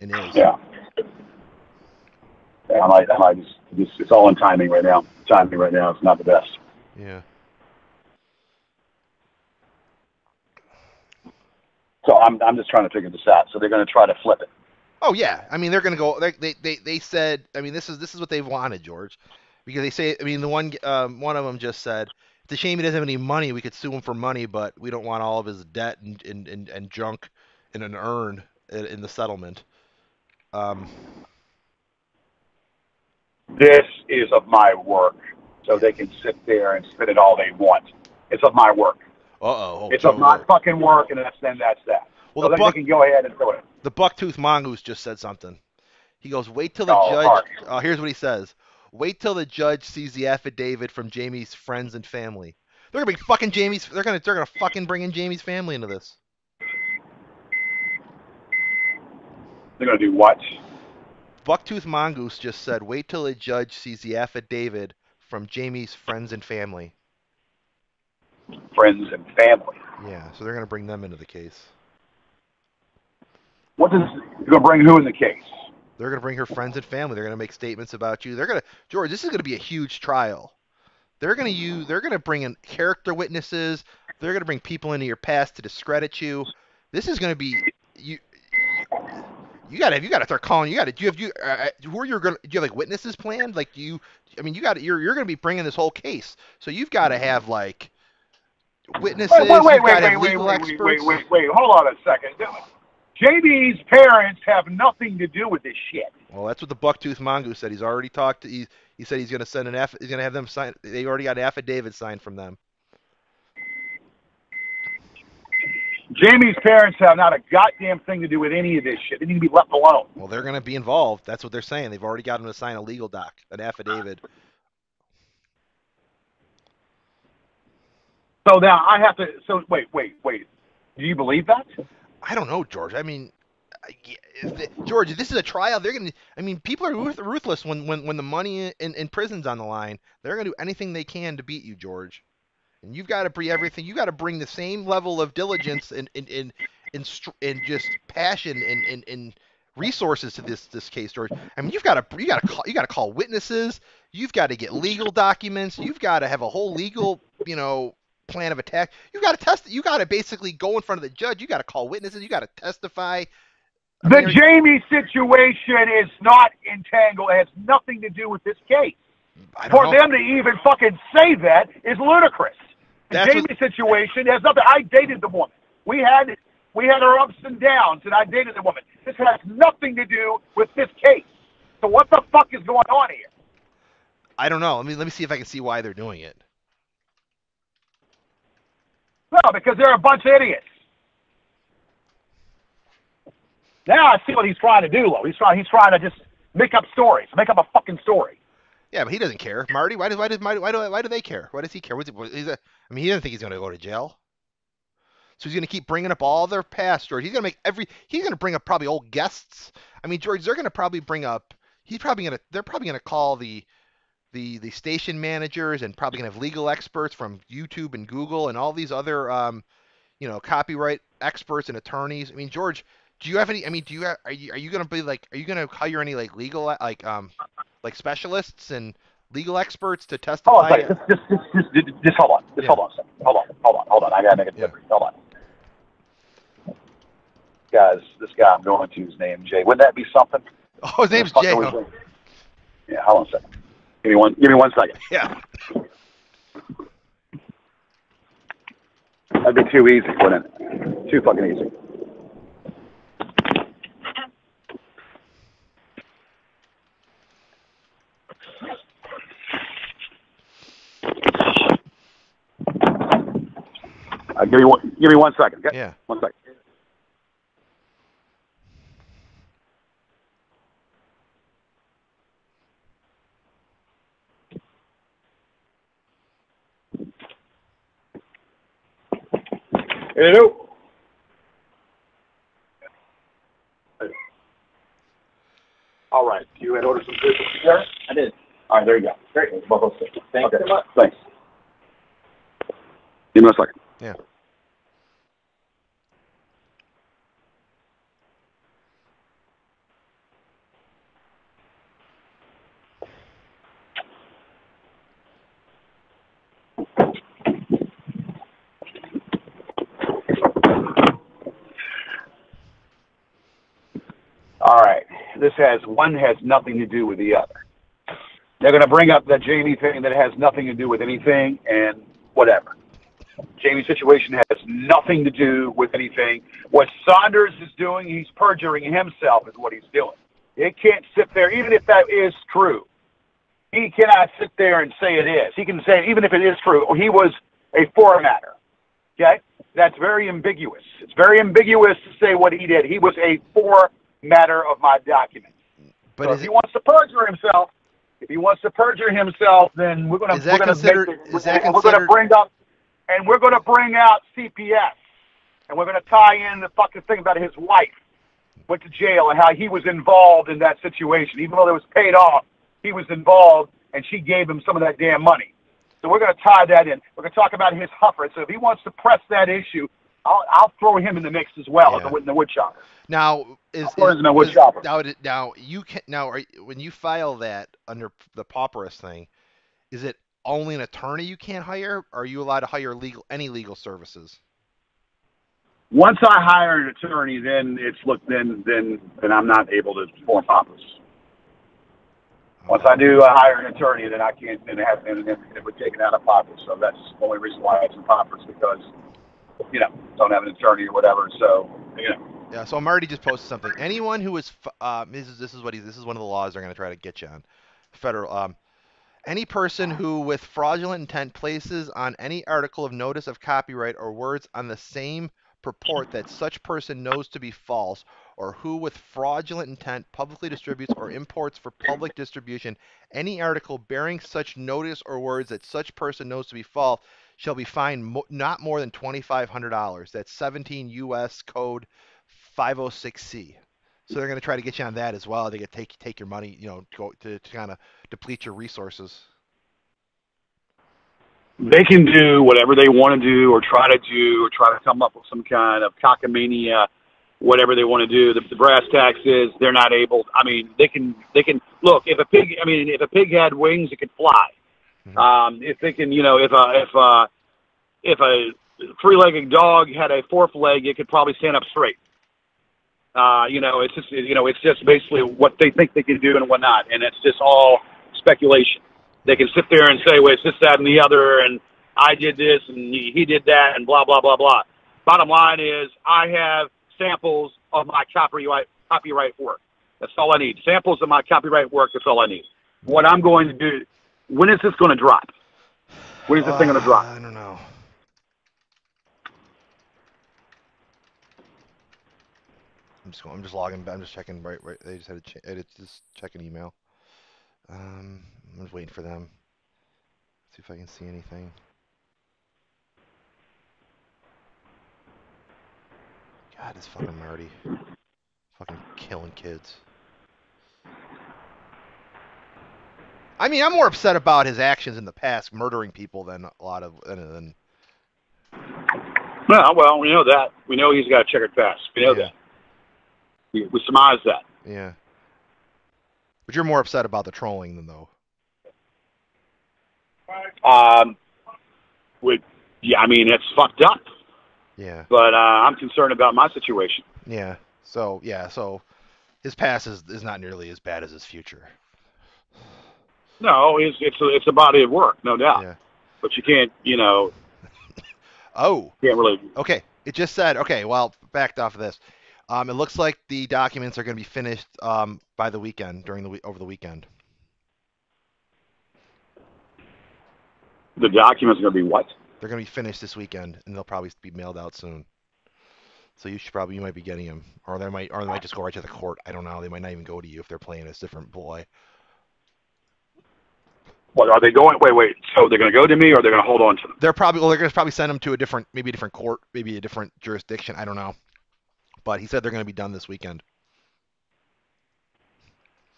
and is. Yeah. I might, I might just, just, it's all in timing right now. Timing right now is not the best. Yeah. So I'm, I'm just trying to figure this out. So they're going to try to flip it. Oh yeah. I mean, they're gonna go. They they they, they said. I mean, this is this is what they've wanted, George, because they say. I mean, the one um, one of them just said. It's a shame he doesn't have any money. We could sue him for money, but we don't want all of his debt and and, and, and junk in an urn in, in the settlement. Um, This is of my work. So they can sit there and spin it all they want. It's of my work. uh-oh. It's of my fucking work, and that's then that's that. Well, so the then buck, can go ahead and throw it. the bucktooth mongoose just said something. He goes, "Wait till the Oh, judge." Oh, here's what he says: "Wait till the judge sees the affidavit from Jamie's friends and family. They're gonna be fucking Jamie's. They're gonna they're gonna fucking bring in Jamie's family into this." They're going to do what? Bucktooth Mongoose just said, wait till the judge sees the affidavit from Jamie's friends and family. Friends and family. Yeah, so they're going to bring them into the case. What does you're going to bring who in the case? They're going to bring her friends and family. They're going to make statements about you. They're going to, George, this is going to be a huge trial. They're going to use, they're going to bring in character witnesses. They're going to bring people into your past to discredit you. This is going to be, you, you got to, you got to start calling. You got to, do you have, you, uh, who are you going do you have like witnesses planned? Like, do you, I mean, you got you're, you're going to be bringing this whole case. So you've got to have like witnesses. Wait, wait, wait, wait, to wait, wait, wait, wait, wait, wait, hold on a second. JB's parents have nothing to do with this shit. Well, that's what the Bucktooth Mongoose said. He's already talked to. He, he said he's going to send an aff. He's going to have them sign. They already got an affidavit signed from them. Jamie's parents have not a goddamn thing to do with any of this shit. They need to be left alone. Well, they're going to be involved. That's what they're saying. They've already got him to sign a legal doc, an affidavit. So now I have to. So wait, wait, wait. Do you believe that? I don't know, George. I mean, George, this is a trial, they're to. I mean, people are ruthless when, when, when the money in, in prison's on the line. They're going to do anything they can to beat you, George. And you've got to bring everything. You got to bring the same level of diligence and and and and, and just passion and, and, and resources to this this case, George. I mean, you've got to you got to call you got to call witnesses. You've got to get legal documents. You've got to have a whole legal, you know, plan of attack. You got to test. You got to basically go in front of the judge. You got to call witnesses. You got to testify. I The mean, are Jamie situation is not entangled. It has nothing to do with this case. For know. them to even fucking say that is ludicrous. The That's Jamie what- situation has nothing. I dated the woman. We had we had our ups and downs, and I dated the woman. This has nothing to do with this case. So what the fuck is going on here? I don't know. Let me let me see if I can see why they're doing it. No, because they're a bunch of idiots. Now I see what he's trying to do, though. He's trying. He's trying to just make up stories, make up a fucking story. Yeah, but he doesn't care. Marty, why does why does why do why do, why do they care? Why does he care? What's what, is it, I mean, he doesn't think he's going to go to jail. So he's going to keep bringing up all their past, George. He's going to make every. He's going to bring up probably old guests. I mean, George, they're going to probably bring up. He's probably going to. They're probably going to call the, the the station managers and probably going to have legal experts from YouTube and Google and all these other, um, you know, copyright experts and attorneys. I mean, George, do you have any? I mean, do you have, are you are you going to be like? Are you going to hire any like legal like um like specialists and legal experts to testify? Hold on, testify? a second. Just, just, just, just, hold on. Just hold on. Hold on. Hold on. Hold on. I gotta make a delivery. Hold on. Guys, this guy I'm going to is named Jay. Wouldn't that be something? Oh, his name's? Jay. Yeah. Hold on a second. Give me one. Give me one second. Yeah. That'd be too easy, wouldn't it? Too fucking easy. Uh, give me one. Give me one second. Okay? Yeah. One second. Hello. All right. You had ordered some food. Sure. I did. All right. There you go. Great. Both those things. Thanks so much. Thanks. Give me a second. Yeah. All right. This has one has nothing to do with the other. They're going to bring up the Jamie thing that has nothing to do with anything and whatever. Jamie's situation has nothing to do with anything. What Saunders is doing, he's perjuring himself, is what he's doing. It can't sit there, even if that is true. He cannot sit there and say it is. He can say, even if it is true, he was a formatter. Okay? That's very ambiguous. It's very ambiguous to say what he did. He was a formatter of my documents. But so if it, he wants to perjure himself, if he wants to perjure himself, then we're gonna we're gonna considered- make it, is that and we're gonna bring up and we're gonna bring out CPS and we're gonna tie in the fucking thing about his wife went to jail and how he was involved in that situation, even though it was paid off, he was involved and she gave him some of that damn money. So we're gonna tie that in. We're gonna talk about his huffer. So if he wants to press that issue, I'll I'll throw him in the mix as well Yeah. in the, in the wood chopper. now is, is- no wood is- chopper. now now you can now are, when you file that under the pauperis thing, is it only an attorney you can't hire? Or are you allowed to hire legal any legal services? Once I hire an attorney, then it's look then then then I'm not able to form paupers. Once I do uh, hire an attorney, then I can't then have then, then it would take it out of paupers. So that's the only reason why it's in paupers because you know don't have an attorney or whatever. So you know Yeah, so Marty just posted something. Anyone who is, uh, this is this is what he, this is one of the laws they're going to try to get you on, federal. Um, any person who, with fraudulent intent, places on any article of notice of copyright or words on the same purport that such person knows to be false, or who with fraudulent intent publicly distributes or imports for public distribution any article bearing such notice or words that such person knows to be false shall be fined mo- not more than $2,500. That's 17 U.S. Code 506C. So they're going to try to get you on that as well. They get take take your money, you know, go to, to kind of deplete your resources. They can do whatever they want to do, or try to do, or try to come up with some kind of cockamania, whatever they want to do. The, the brass tacks is they're not able. I mean, they can they can look if a pig. I mean, if a pig had wings, it could fly. Mhm. Um, if they can, you know, if a if a if a three-legged dog had a fourth leg, it could probably stand up straight. Uh, you know, it's just you know, it's just basically what they think they can do and whatnot, and it's just all speculation. They can sit there and say, "Well, it's this, that, and the other," and I did this and he he did that, and blah blah blah blah. Bottom line is, I have samples of my copyright copyright work. That's all I need. Samples of my copyright work. That's all I need. What I'm going to do. When is this going to drop? When is this thing going to drop? Uh, I don't know. I'm just going, I'm just logging. I'm just checking. Right, right. They just had to ch- edit. Just check an email. Um, I'm just waiting for them. See if I can see anything. God, this fucking Marty. Fucking killing kids. I mean, I'm more upset about his actions in the past, murdering people, than a lot of than, than No, well, we know that. We know he's got a checkered past. We know Yeah. that. We, we surmise that. yeah. But you're more upset about the trolling than though. Um, with, yeah, I mean, it's fucked up, Yeah. but uh, I'm concerned about my situation. Yeah. So yeah. So his past is, is not nearly as bad as his future. No, it's it's a, it's a body of work, no doubt. Yeah. But you can't, you know, Oh. can't really. Okay. It just said okay. Well, backed off of this. Um, it looks like the documents are going to be finished um, by the weekend during the week over the weekend. The documents are going to be what? They're going to be finished this weekend, and they'll probably be mailed out soon. So you should probably you might be getting them, or they might or they might just go right to the court. I don't know. They might not even go to you if they're playing as a different boy. What are they going? Wait, wait. So they're going to go to me, or they're going to hold on to them? They're probably well, they're going to probably send them to a different maybe a different court, maybe a different jurisdiction. I don't know. But he said they're going to be done this weekend.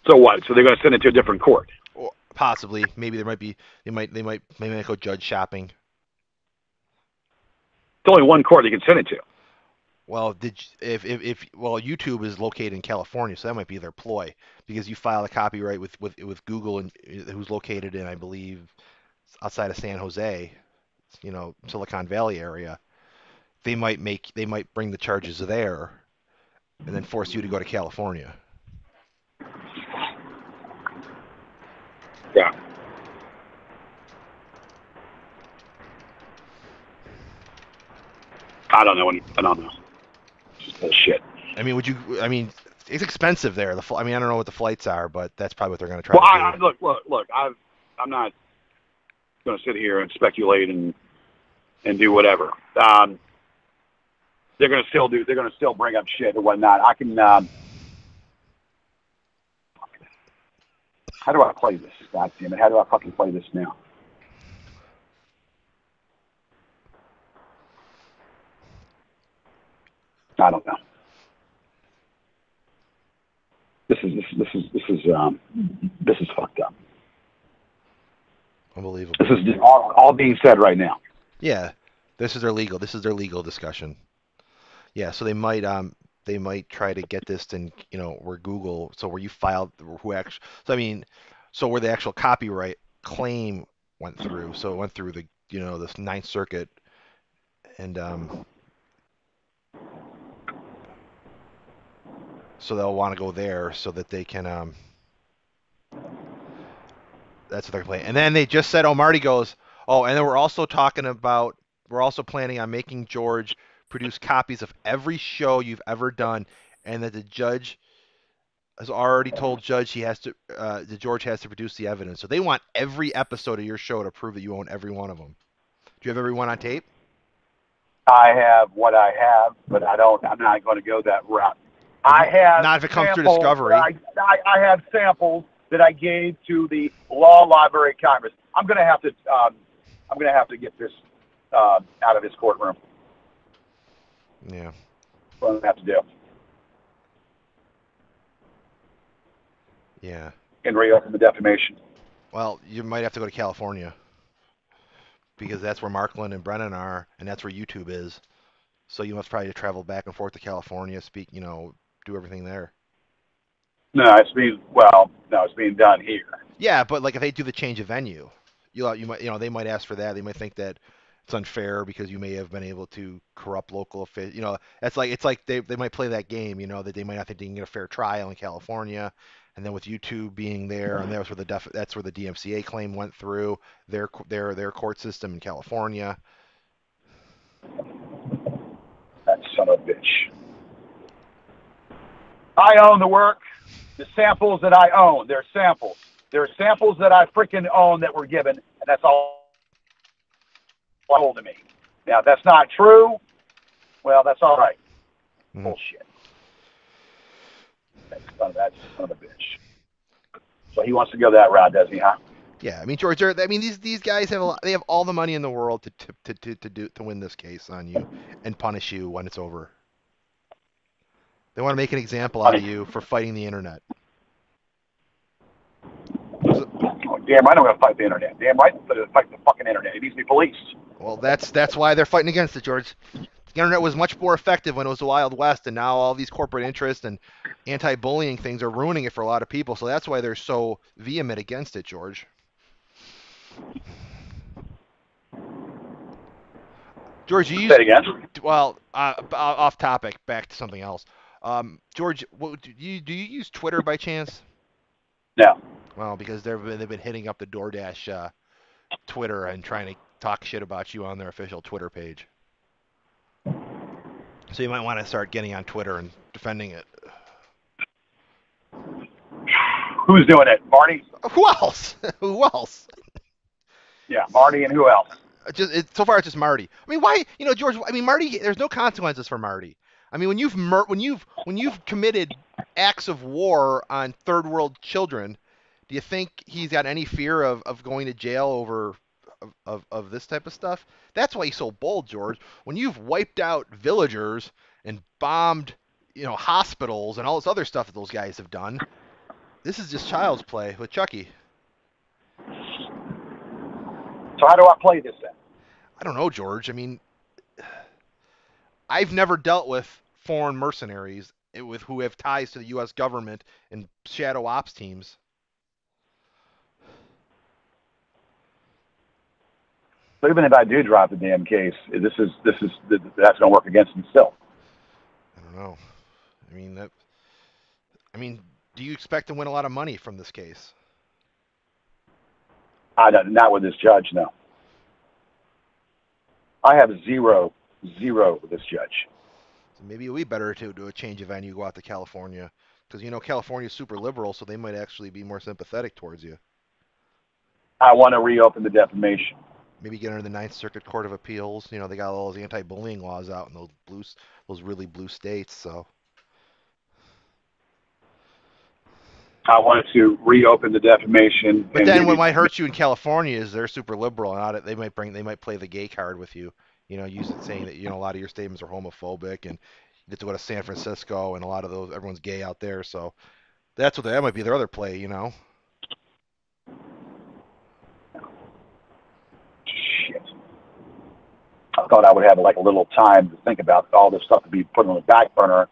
So what? So they're going to send it to a different court. Or possibly, maybe there might be they might they might maybe might go judge shopping. It's only one court they can send it to. Well, did if, if if well YouTube is located in California, so that might be their ploy because you file a copyright with with with Google and uh, who's located in I believe outside of San Jose, you know Silicon Valley area. They might make they might bring the charges there, and then force you to go to California. Yeah. I don't know. Any, I don't know. Just bullshit. I mean, would you? I mean, it's expensive there. The fl- I mean, I don't know what the flights are, but that's probably what they're going to try Well, to I, I, look, look, look. I've, I'm not going to sit here and speculate and and do whatever. Um, they're going to still do. They're going to still bring up shit and whatnot. I can. Um, how do I play this? God damn it! How do I fucking play this now? I don't know. This is this, this is this is um, this is fucked up. Unbelievable. This is all, all being said right now. Yeah, this is their legal. This is their legal discussion. Yeah, so they might um they might try to get this in you know where Google so where you filed who actually so I mean so where the actual copyright claim went through so it went through the you know this Ninth Circuit and um so they'll want to go there so that they can um that's what they're playing and then they just said oh Marty goes oh and then we're also talking about we're also planning on making George produce copies of every show you've ever done, and that the judge has already told Judge he has to, uh, the George has to produce the evidence. So they want every episode of your show to prove that you own every one of them. Do you have every one on tape? I have what I have, but I don't. I'm not going to go that route. I have Not if it comes through discovery. I, I, I have samples that I gave to the Law Library of Congress. I'm going to have to. Um, I'm going to have to get this uh, out of his courtroom. Yeah. What to have to do Yeah. and reopen the defamation. Well, you might have to go to California because that's where Markland and Brennan are, and that's where YouTube is. So you must probably travel back and forth to California, speak, you know, do everything there. No, it's being well. No, it's being done here. Yeah, but like if they do the change of venue, you you might you know they might ask for that. They might think that it's unfair because you may have been able to corrupt local officials. You know, that's like it's like they they might play that game. You know that they might not think they can get a fair trial in California, and then with YouTube being there, and that's where the def, that's where the DMCA claim went through their their their court system in California. That son of a bitch. I own the work. The samples that I own, they're samples. They're samples that I freaking own that were given, and that's all told to me. Now, if that's not true, well, that's all right. Mhm. Bullshit. That son, of, that son of a bitch. So he wants to go that route, does he, huh? Yeah, I mean George, I mean these these guys have a lot, they have all the money in the world to to to to, to do to win this case on you and punish you when it's over. They want to make an example out of you for fighting the internet. Oh, damn right I'm going to fight the internet. Damn right I'm going to fight the fucking internet. It needs to be policed. Well, that's that's why they're fighting against it, George. The internet was much more effective when it was the Wild West, and now all these corporate interests and anti-bullying things are ruining it for a lot of people. So that's why they're so vehement against it, George. George, you Say it use again. well uh, off topic, back to something else. Um, George, what, do you do you use Twitter by chance? No. Well, because they've been, they've been hitting up the DoorDash uh, Twitter and trying to talk shit about you on their official Twitter page. So you might want to start getting on Twitter and defending it. Who's doing it? Marty? Who else? who else? Yeah, Marty and who else? Uh, Just it, so far, it's just Marty. I mean, why? You know, George. I mean, Marty. There's no consequences for Marty. I mean, when you've mur- when you've when you've committed acts of war on third world children, do you think he's got any fear of, of going to jail over of, of, of this type of stuff? That's why he's so bold, George. When you've wiped out villagers and bombed, you know, hospitals and all this other stuff that those guys have done, this is just child's play with Chucky. So how do I play this then? I don't know, George. I mean, I've never dealt with foreign mercenaries with who have ties to the U.S. government and shadow ops teams. So even if I do drop the damn case, this is this is that's going to work against me still. I don't know. I mean that. I mean, do you expect to win a lot of money from this case? I don't, not with this judge, no. I have zero, zero with this judge. So maybe it would be better to do a change of venue, go out to California, because you know California's super liberal, so they might actually be more sympathetic towards you. I want to reopen the defamation. Maybe get under the Ninth Circuit Court of Appeals. You know, they got all those anti-bullying laws out in those blue, those really blue states. So I wanted to reopen the defamation. But then give what might hurt you in California is they're super liberal and they might bring they might play the gay card with you. You know, use it saying that you know a lot of your statements are homophobic and you get to go to San Francisco and a lot of those everyone's gay out there, so that's what that might be their other play, you know. Shit. I thought I would have like a little time to think about all this stuff to be put on the back burner,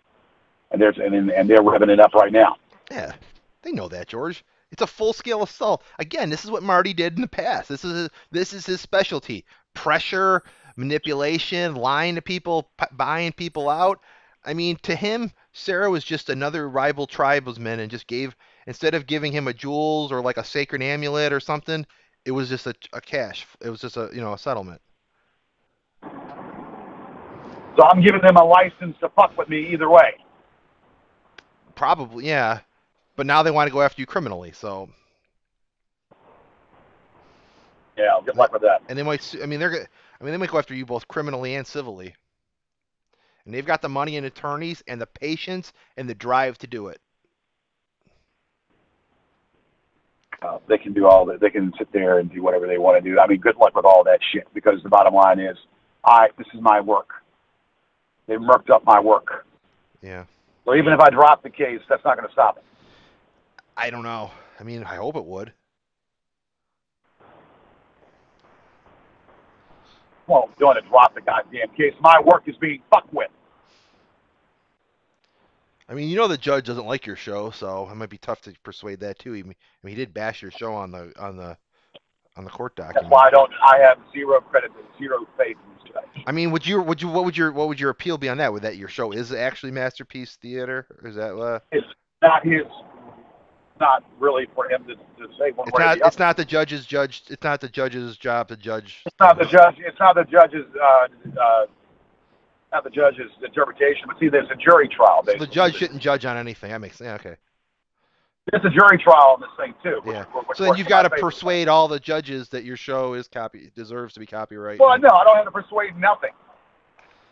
and there's and and they're revving it up right now. Yeah, they know that, George. It's a full-scale assault. Again, this is what Marty did in the past. This is this is his specialty: pressure, manipulation, lying to people, p- buying people out. I mean, to him, Sarah was just another rival tribesman, and just gave instead of giving him a jewels or like a sacred amulet or something, it was just a, a cash. It was just a you know a settlement. So I'm giving them a license to fuck with me either way. Probably, yeah. But now they want to go after you criminally, so Yeah, good luck with that. and they might, I mean, they're. go- I mean, they might go after you both criminally and civilly. and they've got the money and attorneys and the patience and the drive to do it. Uh, they can do all that. They can sit there and do whatever they want to do. I mean, good luck with all that shit. Because the bottom line is, I this is my work. They murked up my work. Yeah. So even if I drop the case, that's not going to stop it. I don't know. I mean, I hope it would. Well, I'm going to drop the goddamn case. My work is being fucked with. I mean, you know the judge doesn't like your show, so it might be tough to persuade that too. He, I mean, he did bash your show on the on the on the court That's document. why I don't. I have zero credit, and zero faith in this judge. I mean, would you would you what would your what would your appeal be on that? Would that your show is actually masterpiece theater? Or is that uh, It's not his. Not really for him to, to say one it's way or not the other. it's not the judge's judge it's not the judge's job to judge. It's not the judge. It's not the judge's. Uh, uh, not the judge's interpretation, but see, there's a jury trial. So the judge shouldn't judge on anything. That makes yeah, okay. There's a jury trial on this thing too. which- Yeah. which So then you've got to persuade all the judges that your show is copy deserves to be copyright. Well, no, I don't have to persuade nothing.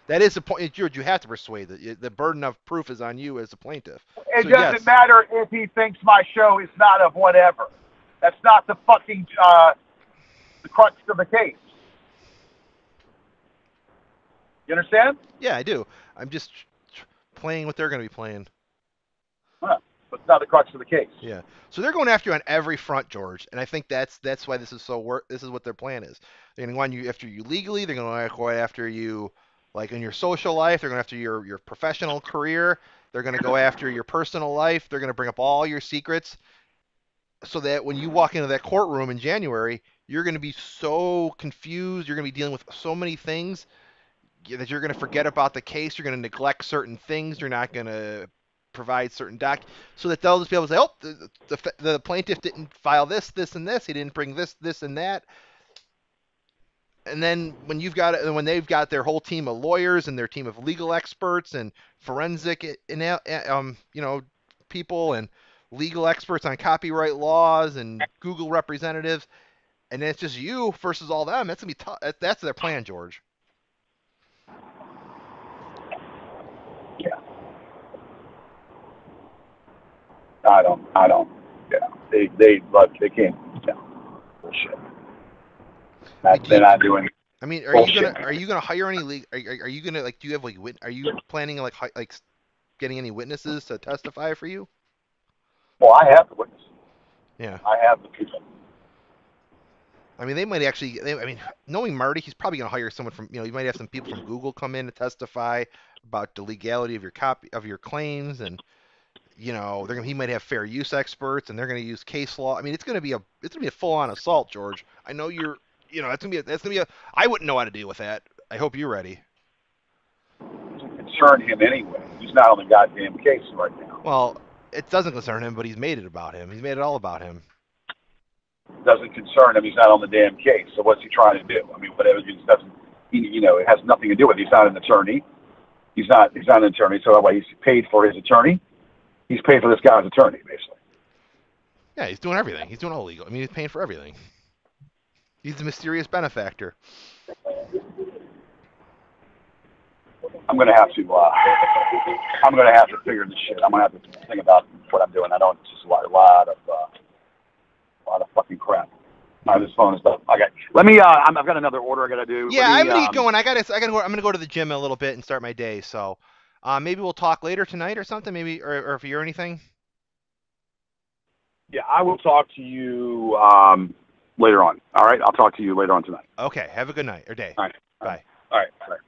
That is the point, George. You have to persuade that the burden of proof is on you as the plaintiff. It So, doesn't yes. matter if he thinks my show is not of whatever. That's not the fucking uh, the crux of the case. You understand? Yeah, I do. I'm just playing what they're going to be playing. Huh. But not the crux of the case. Yeah. So they're going after you on every front, George, and I think that's that's why this is so wor- This is what their plan is. They're going to on you after you legally. They're going to go after you, like in your social life. They're going after your your professional career. They're going to go after your personal life. They're going to bring up all your secrets, so that when you walk into that courtroom in January, you're going to be so confused. You're going to be dealing with so many things that you're going to forget about the case. You're going to neglect certain things. You're not going to provide certain doc so that they'll just be able to say, oh, the, the, the plaintiff didn't file this, this, and this. He didn't bring this, this, and that. And then when you've got it, and when they've got their whole team of lawyers and their team of legal experts and forensic, i- um, you know, people and legal experts on copyright laws and Google representatives, and it's just you versus all them. That's gonna be tough. That's their plan, George. Yeah. I don't. I don't. Yeah. They. They. Look. They can't. Yeah. Bullshit. That, they're not doing. I mean, are you gonna are you gonna hire any le- are, are, are you gonna like do you have like wit- are you planning like hi- like getting any witnesses to testify for you? Well, I have the witness. Yeah. I have the people. I mean, they might actually. They, I mean, knowing Marty, he's probably gonna hire someone from you know. You might have some people from Google come in to testify about the legality of your copy of your claims, and you know, they're gonna. He might have fair use experts, and they're gonna use case law. I mean, it's gonna be a it's gonna be a full on assault, George. I know you're. You know, that's gonna be a, that's gonna be a. I wouldn't know how to deal with that. I hope you're ready. doesn't concern him anyway. He's not on the goddamn case right now. Well, it doesn't concern him, but he's made it about him. He's made it all about him. doesn't concern him. He's not on the damn case. So what's he trying to do? I mean, whatever. He doesn't. He, you know, it has nothing to do with. It. He's not an attorney. He's not. He's not an attorney. So that way, he's paid for his attorney. He's paying for this guy's attorney, basically. Yeah, he's doing everything. He's doing all legal. I mean, he's paying for everything. He's the mysterious benefactor. I'm gonna have to. Uh, I'm gonna have to figure this shit. I'm gonna have to think about what I'm doing. I know it's just a lot, a lot of, uh, a lot of fucking crap. Uh, this phone is stuff. Okay, let me. Uh, I'm, I've got another order I gotta do. Yeah, Let I'm me, gonna um, get going. I gotta, I gotta go. I'm gonna go to the gym in a little bit and start my day. So, uh, maybe we'll talk later tonight or something. Maybe, or, or if you hear anything. Yeah, I will talk to you um, later on. All right, I'll talk to you later on tonight. Okay. Have a good night or day. All right. Bye. All right. All right.